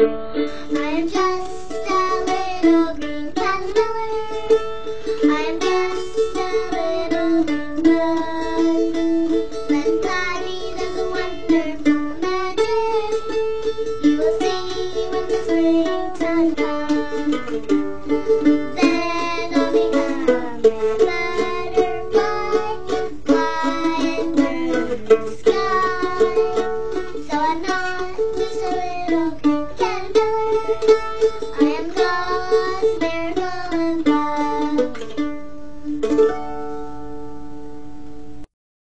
I'm just a little green. I'm just a little green wonderful magic, you will see when the springtime comes. Then I'll a 嗯。